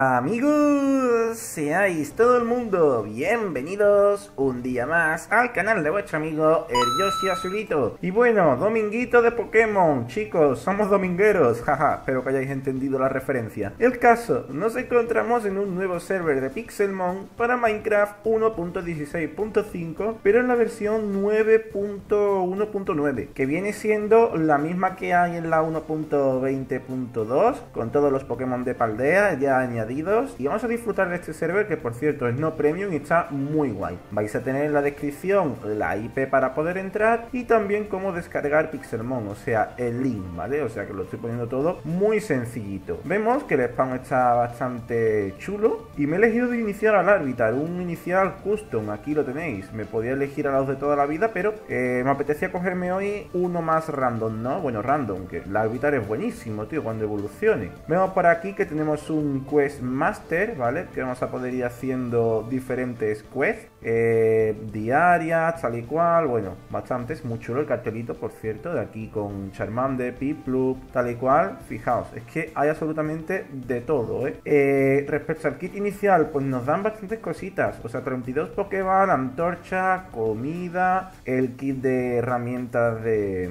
Amigos, seáis todo el mundo bienvenidos un día más al canal de vuestro amigo el Yoshi Azulito. Y bueno, dominguito de Pokémon, chicos, somos domingueros, jaja, espero que hayáis entendido la referencia. El caso, nos encontramos en un nuevo server de Pixelmon para Minecraft 1.16.5, pero en la versión 9.1.9, que viene siendo la misma que hay en la 1.20.2, con todos los Pokémon de Paldea ya añadidos y vamos a disfrutar de este server que por cierto es no premium y está muy guay. Vais a tener en la descripción la IP para poder entrar y también cómo descargar Pixelmon, o sea, el link, ¿vale? O sea que lo estoy poniendo todo muy sencillito. Vemos que el spawn está bastante chulo y me he elegido de iniciar al árbitro, un inicial custom, aquí lo tenéis. Me podía elegir a los de toda la vida, pero eh, me apetecía cogerme hoy uno más random, ¿no? Bueno, random, que el árbitro es buenísimo, tío, cuando evolucione. Vemos por aquí que tenemos un quest Master, ¿vale? Que vamos a poder ir haciendo diferentes quests eh, diarias, tal y cual. Bueno, bastantes. Muy chulo el cartelito, por cierto, de aquí con Charmander, Piplup, tal y cual. Fijaos, es que hay absolutamente de todo, ¿eh? ¿eh? Respecto al kit inicial, pues nos dan bastantes cositas. O sea, 32 Pokéball, antorcha, comida, el kit de herramientas de,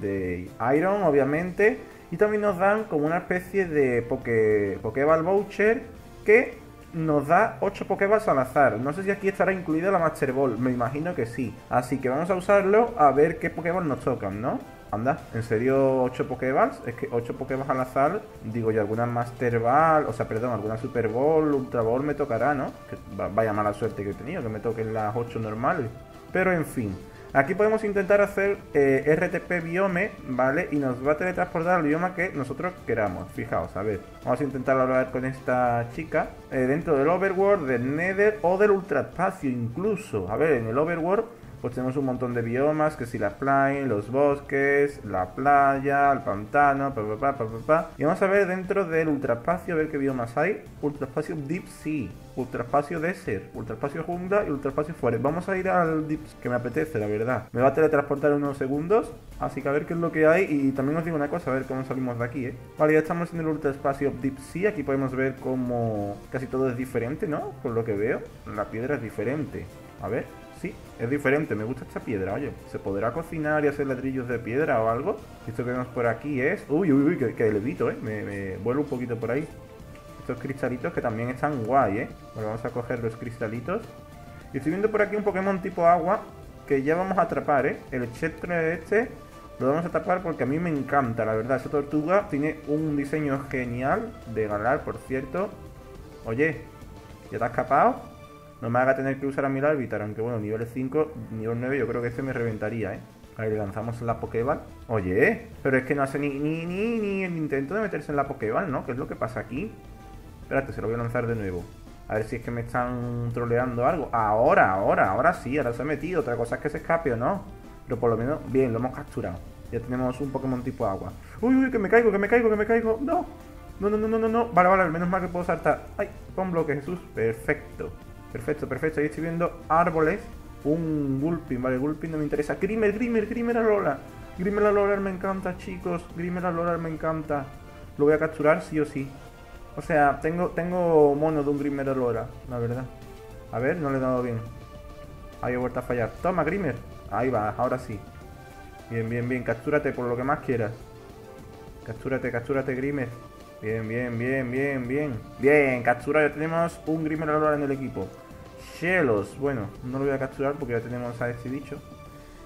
de Iron, obviamente y también nos dan como una especie de Poké, Pokéball Voucher que nos da 8 Pokéballs al azar. No sé si aquí estará incluida la Master Ball, me imagino que sí. Así que vamos a usarlo a ver qué Pokéball nos tocan, ¿no? Anda, ¿en serio 8 Pokéballs? Es que 8 Pokéballs al azar, digo yo, alguna Master Ball, o sea, perdón, alguna Super Ball, Ultra Ball me tocará, ¿no? Que vaya mala suerte que he tenido, que me toquen las 8 normales. Pero en fin, Aquí podemos intentar hacer eh, RTP biome, ¿vale? Y nos va a teletransportar al bioma que nosotros queramos. Fijaos, a ver. Vamos a intentar hablar con esta chica. Eh, dentro del Overworld, del Nether o del Ultraespacio incluso. A ver, en el Overworld pues tenemos un montón de biomas, que si la playa, los bosques, la playa, el pantano, pa, pa, pa, pa, Y vamos a ver dentro del ultraespacio, a ver qué biomas hay. Ultraespacio Deep Sea, ultraespacio Desert, ultraespacio Jungla y ultraespacio Forest. Vamos a ir al Deep que me apetece, la verdad. Me va a teletransportar unos segundos, así que a ver qué es lo que hay. Y también os digo una cosa, a ver cómo salimos de aquí, ¿eh? Vale, ya estamos en el ultraespacio Deep Sea. Aquí podemos ver cómo casi todo es diferente, ¿no? Por lo que veo, la piedra es diferente. A ver, Sí, es diferente, me gusta esta piedra, oye. ¿Se podrá cocinar y hacer ladrillos de piedra o algo? Esto que vemos por aquí es... Uy, uy, uy, que, que levito, eh. Me, me un poquito por ahí. Estos cristalitos que también están guay, eh. Bueno, vamos a coger los cristalitos. Y estoy viendo por aquí un Pokémon tipo agua que ya vamos a atrapar, eh. El Chetre este lo vamos a atrapar porque a mí me encanta, la verdad. Esa tortuga tiene un diseño genial de galar, por cierto. Oye, ¿ya te has escapado? No me haga tener que usar a mi árbitro, aunque bueno, nivel 5, nivel 9 yo creo que este me reventaría, ¿eh? Ahí lanzamos la Pokéball. Oye, pero es que no hace ni, ni, ni, ni el intento de meterse en la Pokéball, ¿no? ¿Qué es lo que pasa aquí? Espérate, se lo voy a lanzar de nuevo. A ver si es que me están troleando algo. Ahora, ahora, ahora sí, ahora se ha metido. Otra cosa es que se escape o no. Pero por lo menos, bien, lo hemos capturado. Ya tenemos un Pokémon tipo agua. Uy, uy, que me caigo, que me caigo, que me caigo. No, no, no, no, no, no. Vale, vale, menos mal que puedo saltar. Ay, pon bloque, Jesús. Perfecto. Perfecto, perfecto. Ahí estoy viendo árboles. Un Gulpin, vale, Gulpin no me interesa. Grimer, Grimer, Grimer Alola. Grimer Alola me encanta, chicos. Grimer Alola me encanta. Lo voy a capturar sí o sí. O sea, tengo, tengo mono de un Grimer Alola, la verdad. A ver, no le he dado bien. Ahí he vuelto a fallar. Toma, Grimer. Ahí va, ahora sí. Bien, bien, bien. Captúrate por lo que más quieras. Captúrate, captúrate, Grimer. Bien, bien, bien, bien, bien. Bien, captura, ya tenemos un Grimer en el equipo. Shellos, bueno, no lo voy a capturar porque ya tenemos a este bicho.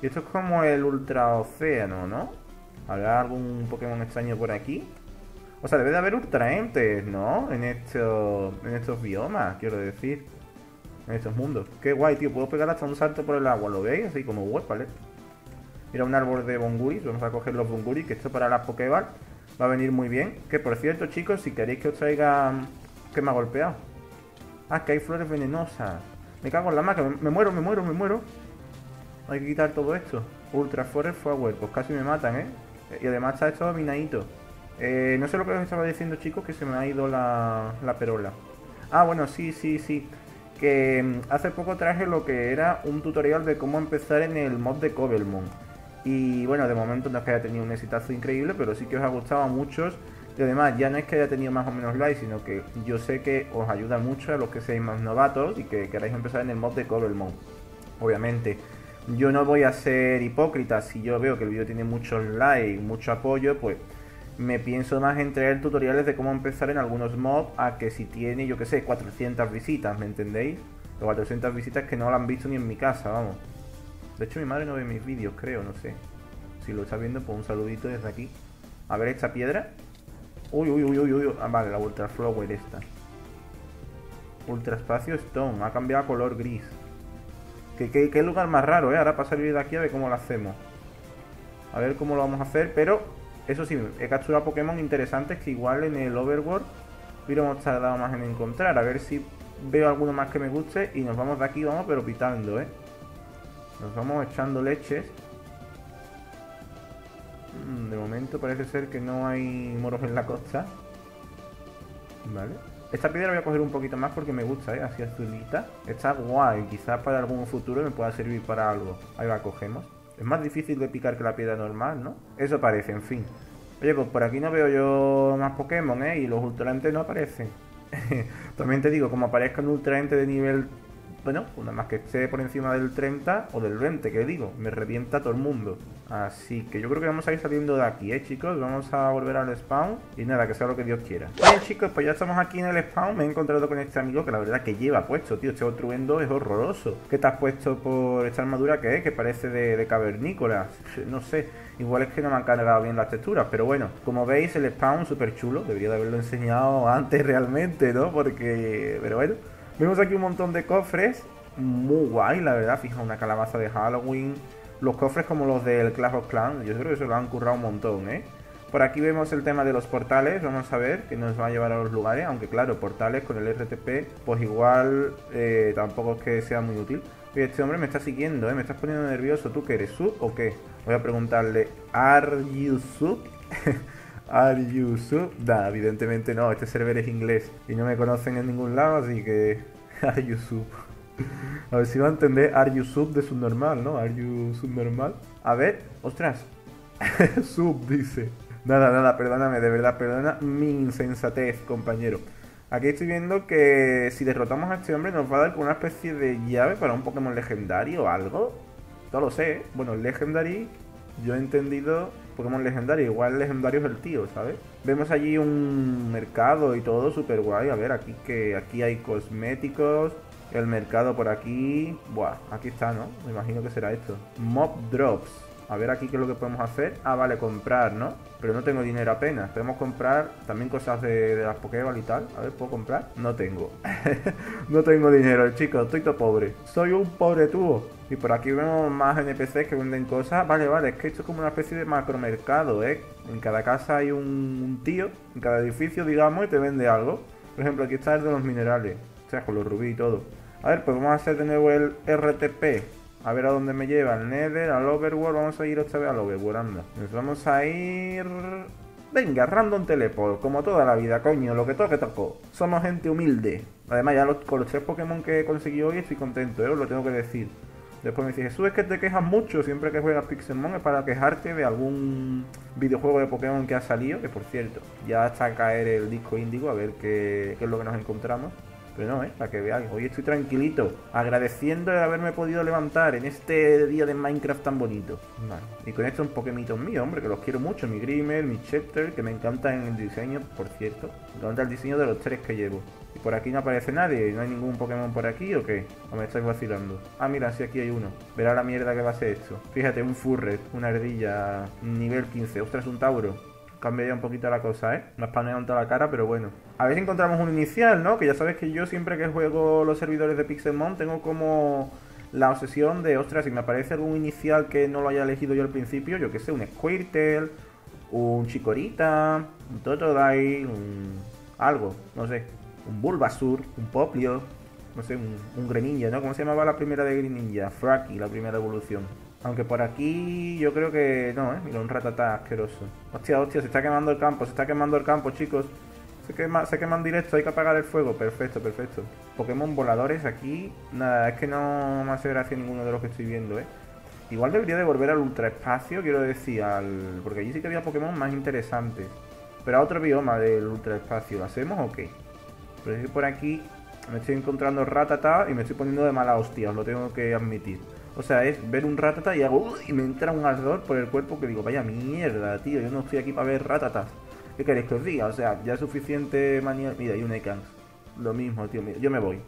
Y esto es como el ultra océano, ¿no? ¿Habrá algún Pokémon extraño por aquí? O sea, debe de haber ultraentes, ¿no? En, esto, en estos biomas, quiero decir. En estos mundos. Qué guay, tío. Puedo pegar hasta un salto por el agua, ¿lo veis? Así como web, ¿vale? Mira un árbol de bonguris. Vamos a coger los bonguris, que esto para las Pokéball va a venir muy bien. Que por cierto, chicos, si queréis que os traiga... que me ha golpeado? Ah, que hay flores venenosas. Me cago en la maca, me, muero, me muero, me muero. Hay que quitar todo esto. Ultra Forest Flower, pues casi me matan, ¿eh? Y además está esto minadito. Eh, no sé lo que os estaba diciendo, chicos, que se me ha ido la, la perola. Ah, bueno, sí, sí, sí. Que mm, hace poco traje lo que era un tutorial de cómo empezar en el mod de Cobblemon. Y bueno, de momento no es que haya tenido un exitazo increíble, pero sí que os ha gustado a muchos Y además, ya no es que haya tenido más o menos likes, sino que yo sé que os ayuda mucho a los que seáis más novatos y que queráis empezar en el mod de Cover Mode. Obviamente, yo no voy a ser hipócrita si yo veo que el vídeo tiene muchos likes, mucho apoyo, pues me pienso más en traer tutoriales de cómo empezar en algunos mods a que si tiene, yo que sé, 400 visitas, ¿me entendéis? Los 400 visitas que no lo han visto ni en mi casa, vamos. De hecho, mi madre no ve mis vídeos, creo, no sé. Si lo está viendo, pues un saludito desde aquí. A ver esta piedra. Uy, uy, uy, uy, uy. Ah, vale, la Ultra Flower esta. Ultra Espacio Stone. Ha cambiado a color gris. ¿Qué, qué, lugar más raro, ¿eh? Ahora para salir de aquí a ver cómo lo hacemos. A ver cómo lo vamos a hacer, pero... Eso sí, he capturado Pokémon interesantes que igual en el Overworld hubiéramos tardado más en encontrar. A ver si veo alguno más que me guste y nos vamos de aquí, vamos, pero pitando, ¿eh? Nos vamos echando leches. Mm, de momento parece ser que no hay moros en la costa. Vale. Esta piedra voy a coger un poquito más porque me gusta, ¿eh? Así azulita. Está guay. Quizás para algún futuro me pueda servir para algo. Ahí la cogemos. Es más difícil de picar que la piedra normal, ¿no? Eso parece, en fin. Oye, pues por aquí no veo yo más Pokémon, ¿eh? Y los ultraentes no aparecen. También te digo, como aparezca un ultraente de nivel bueno, una más que esté por encima del 30 o del 20, que digo, me revienta todo el mundo. Así que yo creo que vamos a ir saliendo de aquí, ¿eh, chicos? Vamos a volver al spawn y nada, que sea lo que Dios quiera. Bien, chicos, pues ya estamos aquí en el spawn. Me he encontrado con este amigo que la verdad que lleva puesto, tío. Este otro endo es horroroso. ¿Qué te has puesto por esta armadura que es? Que parece de, de cavernícola. No sé. Igual es que no me han cargado bien las texturas, pero bueno, como veis el spawn súper chulo, debería de haberlo enseñado antes realmente, ¿no? Porque, pero bueno, Vemos aquí un montón de cofres. Muy guay, la verdad. Fija, una calabaza de Halloween. Los cofres como los del Clash of Clans. Yo creo que se lo han currado un montón, ¿eh? Por aquí vemos el tema de los portales. Vamos a ver que nos va a llevar a los lugares. Aunque claro, portales con el RTP, pues igual eh, tampoco es que sea muy útil. Oye, este hombre me está siguiendo, ¿eh? Me estás poniendo nervioso. ¿Tú qué eres? ¿Sub o qué? Voy a preguntarle, ¿Are you sub? Are you sub? Nah, evidentemente no, este server es inglés y no me conocen en ningún lado, así que Are you sub? A ver si va a entender Are you sub de subnormal, ¿no? Are you subnormal. A ver, ostras. sub dice. Nada, nada, perdóname, de verdad, perdona mi insensatez, compañero. Aquí estoy viendo que si derrotamos a este hombre nos va a dar una especie de llave para un Pokémon legendario o algo. No lo sé. ¿eh? Bueno, Legendary, yo he entendido Pokémon legendario. Igual legendario es el tío, ¿sabes? Vemos allí un mercado y todo súper guay. A ver, aquí que aquí hay cosméticos. El mercado por aquí. Buah, aquí está, ¿no? Me imagino que será esto. Mob Drops. A ver aquí qué es lo que podemos hacer. Ah, vale, comprar, ¿no? Pero no tengo dinero apenas. Podemos comprar también cosas de, las Pokéball y tal. A ver, ¿puedo comprar? No tengo. no tengo dinero, chicos. Estoy todo pobre. Soy un pobre tubo. Y por aquí vemos más NPCs que venden cosas. Vale, vale, es que esto es como una especie de macromercado, ¿eh? En cada casa hay un, tío, en cada edificio, digamos, y te vende algo. Por ejemplo, aquí está el de los minerales. O sea, con los rubí y todo. A ver, pues vamos a hacer de nuevo el RTP. A ver a dónde me lleva. El Nether, al Overworld. Vamos a ir otra vez al Overworld, anda. Nos vamos a ir... Venga, random teleport, como toda la vida, coño, lo que toque tocó. Somos gente humilde. Además, ya con los tres Pokémon que he conseguido hoy estoy contento, ¿eh? os lo tengo que decir. Después me dice, Jesús, es que te quejas mucho siempre que juegas Pixelmon, es para quejarte de algún videojuego de Pokémon que ha salido, que por cierto, ya está a caer el disco índigo, a ver qué, qué es lo que nos encontramos. Pero no, ¿eh? Para que veáis. Hoy estoy tranquilito, agradeciendo de haberme podido levantar en este día de Minecraft tan bonito. Vale. Y con esto un Pokémon mío, hombre, que los quiero mucho. Mi Grimmer, mi Chester, que me encanta en el diseño, por cierto. Me encanta el diseño de los tres que llevo. Y por aquí no aparece nadie, ¿no hay ningún Pokémon por aquí o qué? ¿O me estáis vacilando? Ah, mira, sí, aquí hay uno. Verá la mierda que va a ser esto. Fíjate, un Furret, una ardilla, nivel 15. Ostras, un Tauro cambia ya un poquito la cosa, ¿eh? Me ha spaneado toda la cara, pero bueno. A ver si encontramos un inicial, ¿no? Que ya sabes que yo siempre que juego los servidores de Pixelmon tengo como la obsesión de, ostras, si me aparece algún inicial que no lo haya elegido yo al principio, yo que sé, un Squirtle, un Chikorita, un Totodile, un... algo, no sé, un Bulbasur, un Poplio, no sé, un, un Greninja, ¿no? ¿Cómo se llamaba la primera de Greninja? Fracky, la primera evolución. Aunque por aquí yo creo que no, ¿eh? Mira, un ratatá asqueroso. Hostia, hostia, se está quemando el campo, se está quemando el campo, chicos. Se quema, se quema en directo, hay que apagar el fuego. Perfecto, perfecto. Pokémon voladores aquí. Nada, es que no me hace gracia ninguno de los que estoy viendo, ¿eh? Igual debería de volver al ultraespacio, quiero decir, al... Porque allí sí que había Pokémon más interesantes. Pero a otro bioma del ultraespacio, ¿lo hacemos o qué? Pero es que por aquí me estoy encontrando ratata y me estoy poniendo de mala hostia, os lo tengo que admitir. O sea, es ver un ratata y hago y me entra un ardor por el cuerpo que digo, vaya mierda, tío, yo no estoy aquí para ver ratatas. ¿Qué queréis que os diga? O sea, ya es suficiente manía. Mira, hay un Ekans. Lo mismo, tío, yo me voy.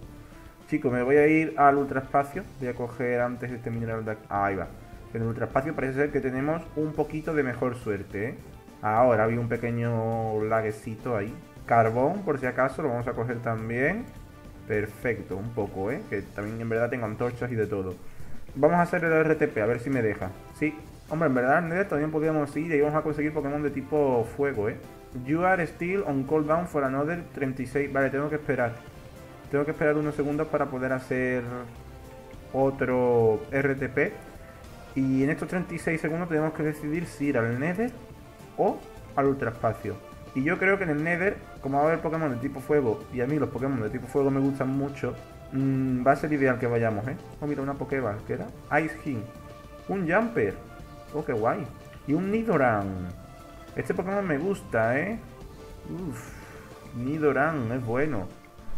Chicos, me voy a ir al ultraespacio. Voy a coger antes este mineral de aquí. ahí va. En el ultraespacio parece ser que tenemos un poquito de mejor suerte, ¿eh? Ahora había un pequeño laguecito ahí. Carbón, por si acaso, lo vamos a coger también. Perfecto, un poco, ¿eh? Que también en verdad tengo antorchas y de todo. Vamos a hacer el RTP, a ver si me deja. Sí. Hombre, en verdad Nether también podríamos ir y vamos a conseguir Pokémon de tipo fuego, ¿eh? You are still on cooldown for another 36... Vale, tengo que esperar. Tengo que esperar unos segundos para poder hacer otro RTP. Y en estos 36 segundos tenemos que decidir si ir al Nether o al ultraespacio. Y yo creo que en el Nether, como va a haber Pokémon de tipo fuego, y a mí los Pokémon de tipo fuego me gustan mucho, mmm, va a ser ideal que vayamos, ¿eh? Oh, mira, una Pokéball, ¿qué era? Ice King. Un Jumper. Oh, qué guay. Y un Nidoran. Este Pokémon me gusta, ¿eh? Uff. Nidoran, es bueno.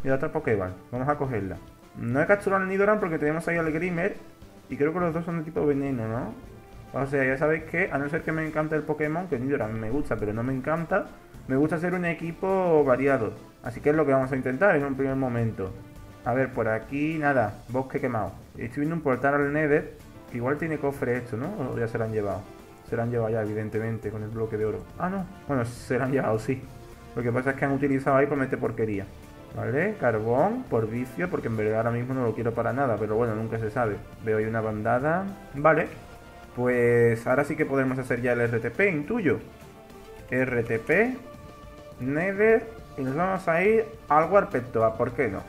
Y la otra Pokéball. Vamos a cogerla. No he capturado al Nidoran porque tenemos ahí al Grimer. Y creo que los dos son de tipo veneno, ¿no? O sea, ya sabéis que, a no ser que me encante el Pokémon, que Nidoran me gusta, pero no me encanta, me gusta hacer un equipo variado. Así que es lo que vamos a intentar en un primer momento. A ver, por aquí, nada, bosque quemado. Estoy viendo un portal al Nether, que igual tiene cofre esto, ¿no? O ya se lo han llevado. Se lo han llevado ya, evidentemente, con el bloque de oro. Ah, no. Bueno, se lo han llevado, sí. Lo que pasa es que han utilizado ahí por meter porquería. ¿Vale? Carbón, por vicio, porque en verdad ahora mismo no lo quiero para nada, pero bueno, nunca se sabe. Veo ahí una bandada. Vale. Pues ahora sí que podemos hacer ya el RTP, intuyo. RTP, Nether, y nos vamos a ir al Warpetoa, ¿por qué no?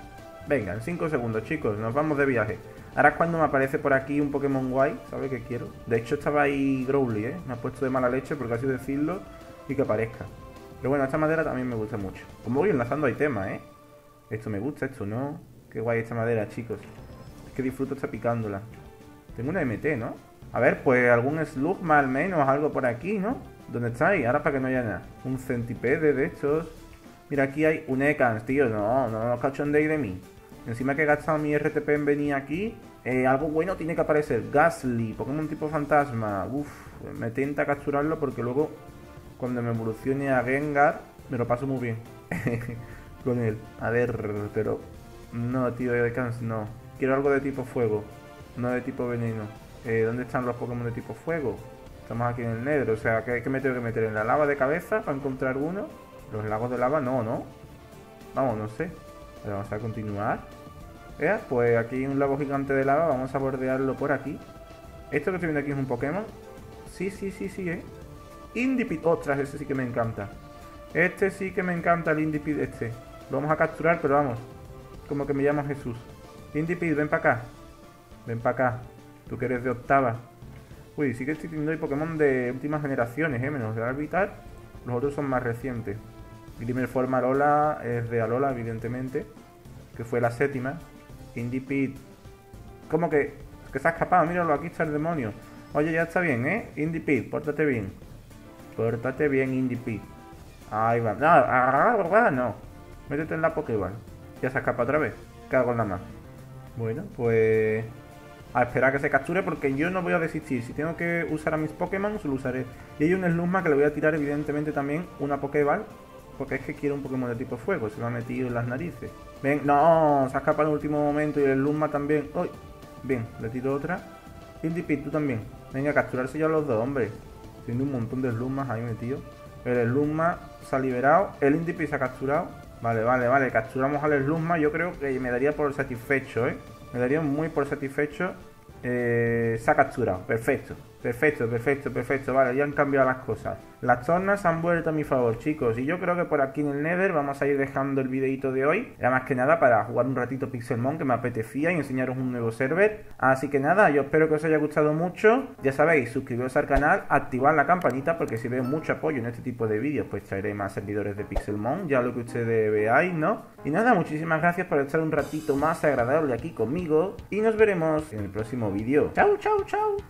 Venga, en 5 segundos, chicos, nos vamos de viaje. Ahora es cuando me aparece por aquí un Pokémon guay, ¿sabes qué quiero? De hecho estaba ahí Growly, ¿eh? Me ha puesto de mala leche porque así decirlo y que aparezca. Pero bueno, esta madera también me gusta mucho. Como voy enlazando hay temas, ¿eh? Esto me gusta, esto no. Qué guay esta madera, chicos. Es que disfruto esta picándola. Tengo una MT, ¿no? A ver, pues algún Slugma al menos, algo por aquí, ¿no? ¿Dónde estáis? Ahora para que no haya nada. Un centipede de estos. Mira, aquí hay un Ekans, tío. No, no, no cachondéis de mí. Encima que he gastado mi RTP en venir aquí, eh, algo bueno tiene que aparecer. Gasly, Pokémon tipo fantasma. Uf, me tenta capturarlo porque luego, cuando me evolucione a Gengar, me lo paso muy bien. con él. A ver, pero... No, tío, Ekans, no. Quiero algo de tipo fuego, no de tipo veneno. Eh, ¿Dónde están los Pokémon de tipo fuego? Estamos aquí en el negro, o sea, ¿qué, me tengo que meter? ¿En la lava de cabeza para encontrar uno? Los lagos de lava, no, ¿no? Vamos, no sé. vamos a continuar. ¿Eh? Pues aquí hay un lago gigante de lava, vamos a bordearlo por aquí. Esto que estoy viendo aquí es un Pokémon. Sí, sí, sí, sí, ¿eh? Indipid, ostras, ese sí que me encanta. Este sí que me encanta, el Indipid este. Vamos a capturar, pero vamos. Como que me llamo Jesús. Indipid, ven para acá. Ven para acá. Tú que eres de octava. Uy, sí que estoy teniendo Pokémon de últimas generaciones, ¿eh? Menos de Arbitar. Los otros son más recientes. Grimer Forma Alola es de Alola, evidentemente. Que fue la séptima. Indie ¿Cómo que? Que se ha escapado, míralo, aquí está el demonio. Oye, ya está bien, ¿eh? Indie Pit, pórtate bien. Pórtate bien, Indie Pit. Ahí va. No, no. Métete en la Pokéball. Ya se escapa otra vez. Cago en la más. Bueno, pues a esperar que se capture porque yo no voy a desistir. Si tengo que usar a mis Pokémon, lo usaré. Y hay un Slugma que le voy a tirar evidentemente también una Pokéball. Porque es que quiero un Pokémon de tipo fuego. Se me ha metido en las narices. Ven, no, se ha escapado en el último momento y el Slugma también. ¡Uy! Bien, le tiro otra. Indipit, tú también. Venga, capturarse ya los dos, hombre. Tiene un montón de Slugmas ahí metido. El Slugma se ha liberado. El Indipit se ha capturado. Vale, vale, vale. Capturamos al Slugma. Yo creo que me daría por satisfecho, ¿eh? Me daría muy por satisfecho. Eh, capturado. Perfecto. Perfecto, perfecto, perfecto. Vale, ya han cambiado las cosas. Las tornas han vuelto a mi favor, chicos. Y yo creo que por aquí en el Nether vamos a ir dejando el videito de hoy. Ya más que nada para jugar un ratito Pixelmon que me apetecía y enseñaros un nuevo server. Así que nada, yo espero que os haya gustado mucho. Ya sabéis, suscribiros al canal, activad la campanita porque si veo mucho apoyo en este tipo de vídeos, pues traeré más servidores de Pixelmon. Ya lo que ustedes veáis, ¿no? Y nada, muchísimas gracias por estar un ratito más agradable aquí conmigo. Y nos veremos en el próximo vídeo. Chao, chao, chao.